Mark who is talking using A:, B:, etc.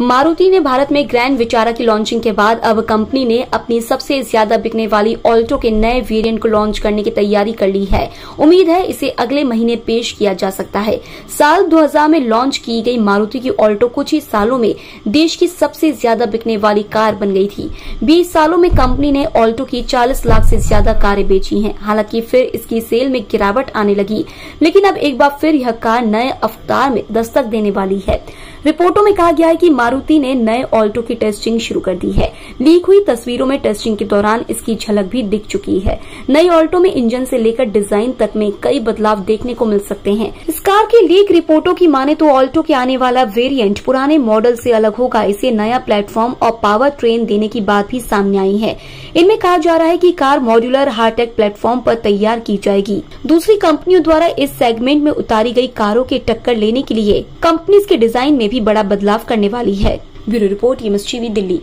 A: मारुति ने भारत में ग्रैंड विचारा की लॉन्चिंग के बाद अब कंपनी ने अपनी सबसे ज़्यादा बिकने वाली ऑल्टो के नए वेरिएंट को लॉन्च करने की तैयारी कर ली है। उम्मीद है इसे अगले महीने पेश किया जा सकता है। साल 2000 में लॉन्च की गई मारुति की ऑल्टो कुछ ही सालों में देश की सबसे ज़्यादा बिकने वाली कार बन गई थी। बीस सालों में कंपनी ने ऑल्टो की चालीस लाख से ज़्यादा कारें बेची हैं। हालाँकि फिर इसकी सेल में गिरावट आने लगी। लेकिन अब एक बार फिर यह कार नए अवतार में दस्तक देने वाली है। रिपोर्टों में कहा गया है कि मारुति ने नए ऑल्टो की टेस्टिंग शुरू कर दी है। लीक हुई तस्वीरों में टेस्टिंग के दौरान इसकी झलक भी दिख चुकी है। नई ऑल्टो में इंजन से लेकर डिज़ाइन तक में कई बदलाव देखने को मिल सकते हैं। इस कार की लीक रिपोर्टों की माने तो ऑल्टो के आने वाला वेरिएंट पुराने मॉडल से अलग होगा। इसे नया प्लेटफॉर्म और पावर ट्रेन देने की बात भी सामने आई है। इनमें कहा जा रहा है कि कार मॉड्यूलर हार्टेक प्लेटफॉर्म पर तैयार की जाएगी। दूसरी कंपनियों द्वारा इस सेगमेंट में उतारी गई कारों के टक्कर लेने के लिए कंपनी के डिज़ाइन में भी बड़ा बदलाव करने वाली है। Bureau report TV Delhi.